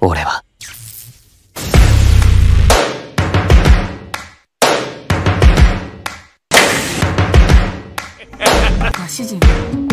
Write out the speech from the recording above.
俺は。ご主人